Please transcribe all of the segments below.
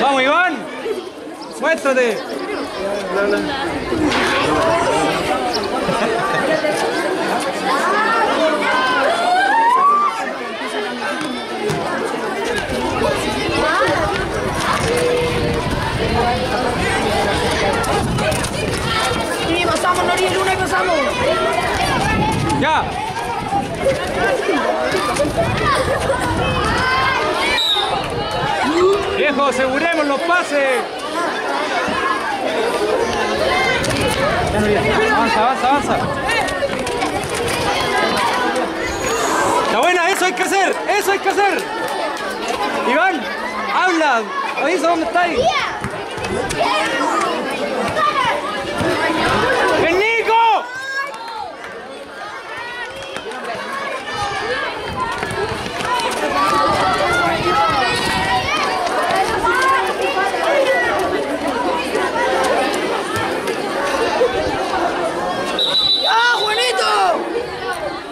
Vamos, Iván. Muéstrate. Sí, pasamos Nori el lunes, pasamos. Ya. Viejo, aseguremos los pases. Avanza, avanza, avanza. Está buena, eso hay que hacer, eso hay que hacer. Iván, habla, avisa dónde estáis.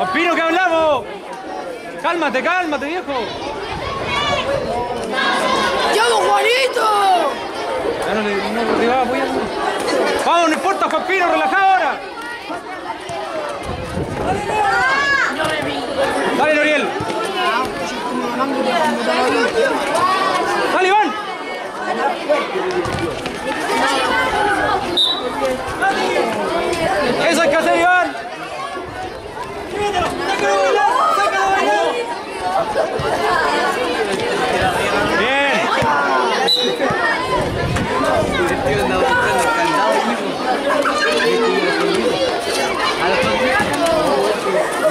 ¡Opino que hablamos! ¡Cálmate, cálmate, viejo! ¡Ya, don Juanito! Ya no le, no le va apoyando. Vamos, no importa, Juanpino, relajado ahora. Dale, Noriel. Dale, Iván. Eso hay que hacer, Iván. ¡Sácalo bailar! ¡Bien!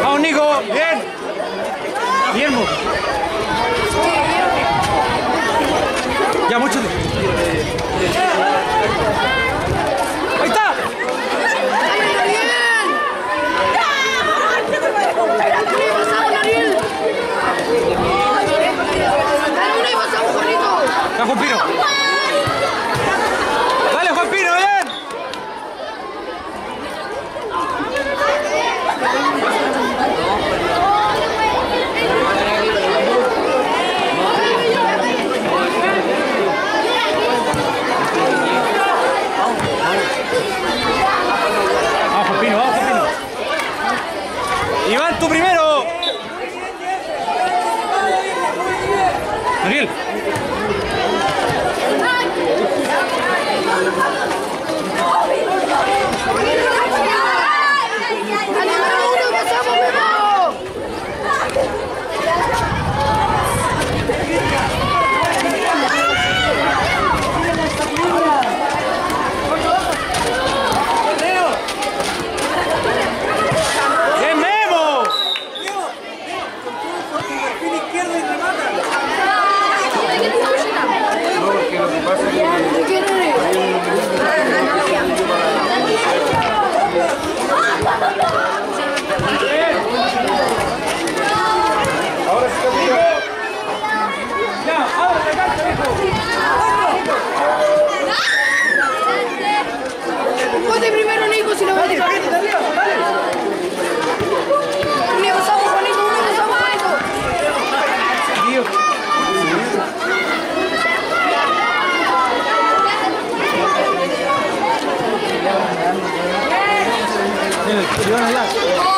¡Vamos, ¡Bien, Cajo Pino. 不要让他。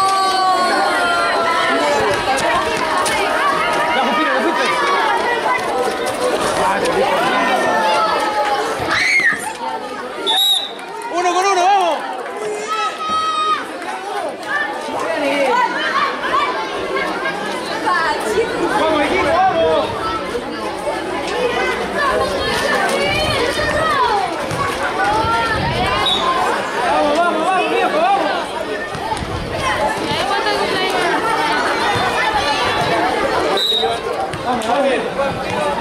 Amém.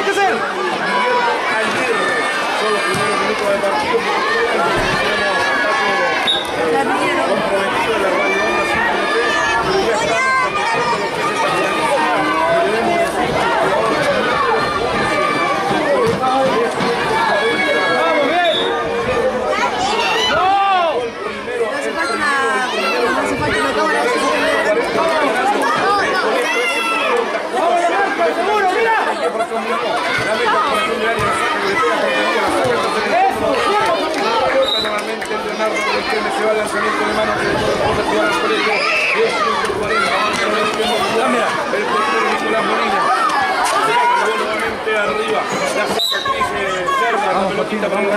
Hay que comprometido en la radio onda 5 pero ya estamos conociendo lo que es esta planificación y debemos decir que ¡Vamos, bien! ¡No! No hace falta una. No hace falta una cámara. eso se ve. No, no. ¡Vamos a la marca, seguro, mira! Nuevamente Leonardo Riquelme se va al lanzamiento de mano que corresponde jugar al colegio. Es 140, avanza el portero Nicolás Molina. Nuevamente arriba. La saca Cris Cerda, la pelotita para. Le Fue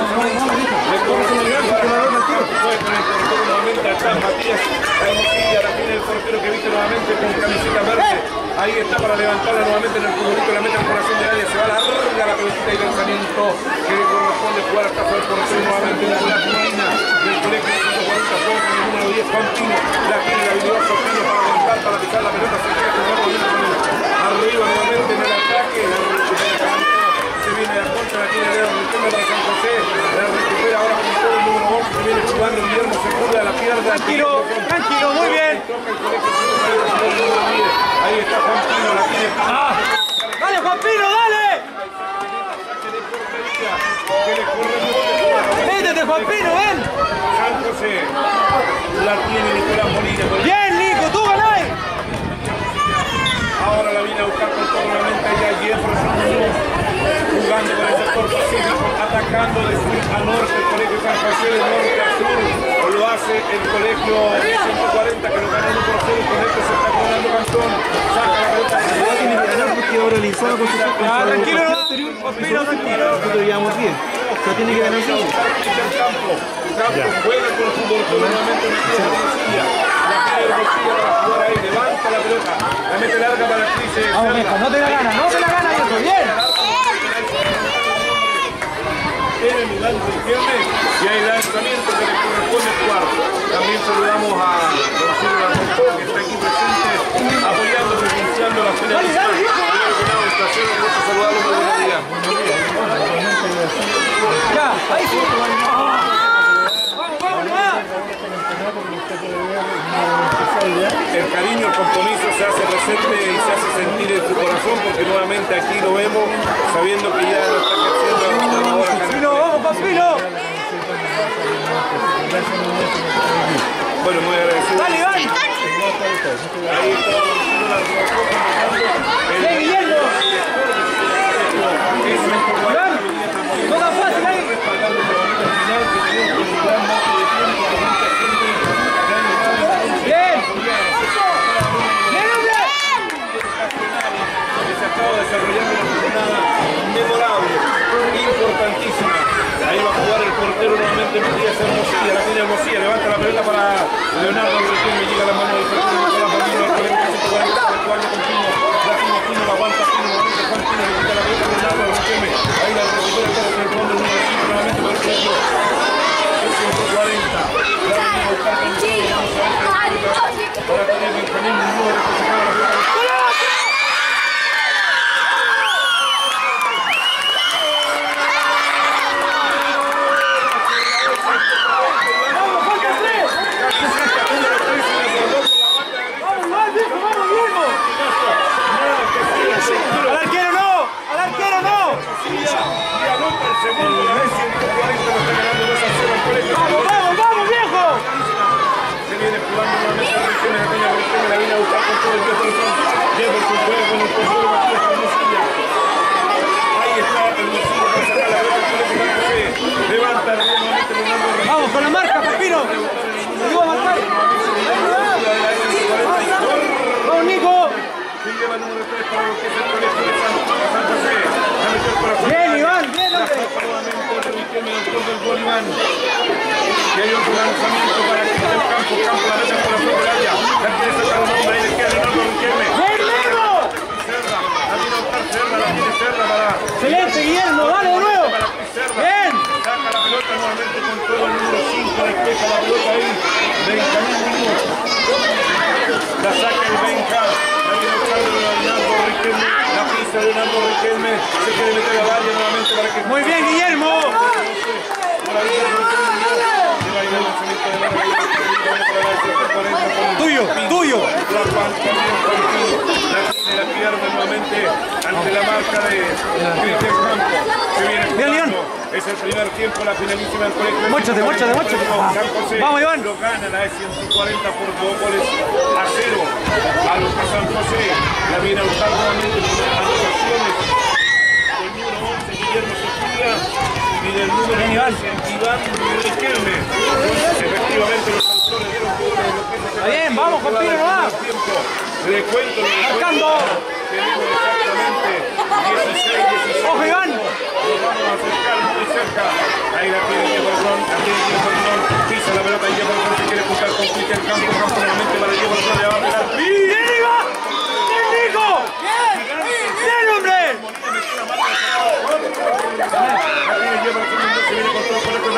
con el portero nuevamente Matías Hermosilla, la tiene el portero que viste nuevamente con camiseta verde. Ahí está para levantarla nuevamente en el futbolito, la mete al corazón de área, se va a larga la pelotita y lanzamiento que le corresponde jugar hasta el portero nuevamente la Molina del colegio 140 juega con el número 10 Juan Pino, la tiene el habilidoso Pino para levantar, para pisar la pelota, se queda con el arriba nuevamente en el ataque, la se viene a contra, la tiene Leo Riquelme para San José, la recupera ahora con todo el número 11, se viene jugando Guillermo Sepúlveda, la pierde. Tranquilo, tranquilo, muy bien. Toca el colegio 140 con el número 10. Ahí está Juan Pino, la tiene ¡Dale, Juan Pino, dale! ¡Métete, Juan Pino, ven! San José, la tiene Nicolás Molina. ¡Bien, Nico, tú ganás! Ahora la viene a buscar con todo nuevamente allá Jefferson Muñoz, jugando por el sector pacífico, atacando de sur a norte el colegio San José, de norte a sur. Lo hace el colegio 140 que lo ganó 1 por 0, con esto se está coronando campeón. Saca la pelota. con su Ah, tranquilo, tranquilo. Nosotros llevamos 10. O sea, tiene que ganar Viene a 5. buscar Cristian Campo. Campo juega con su Hermosilla. La para jugar ahí, levanta la pelota. La mete larga para Cris. No te la gana, no te la gana, bien. El lugar de izquierda y hay lanzamiento que le corresponde jugar. También saludamos a Don Silvio Arroyo, que está aquí presente apoyando, presenciando la final. Saludarlo, muy buenos días. Ya, ahí sí. Vamos, vamos, nomás. El cariño, el compromiso se hace presente y se hace sentir en su corazón porque nuevamente aquí lo vemos sabiendo que ya lo está ejerciendo el entrenador acá en el Pino, vamos, Paspino. Bueno, muy agradecido. Dale, Iván. Ahí está Guillermo. Tan fácil ahí. 5, despeja la pelota ahí. Benjamín Muñoz. La saca el Benja. La viene buscando Leonardo Riquelme. La pisa de Leonardo Riquelme. Se quiere meter al área nuevamente para que... Muy bien, Guillermo. Tuyo, tuyo. La pierde nuevamente ante la marca de Cristian Campos. Se viene. Es el primer tiempo, la finalísima del colegio. Móchate. San José Vamos, Iván. Lo gana la E140 por dos goles a cero. A los que San José la viene a buscar nuevamente por anotaciones. Del número 11, Guillermo Sofía. Y del número Bien, Iván. 15, Iván Riquelme. Efectivamente, los autores de lo que es Está bien, vamos, va Juan Pino, primer tiempo. Le cuento, le cuento. acá. Ahí la tiene Diego Alcón, la tiene Diego pisa la pelota Diego Alcón, se quiere juntar con Campo, Campo para Diego le va a pegar. ¡Diego! ¡Bien, hombre! Viene con todo,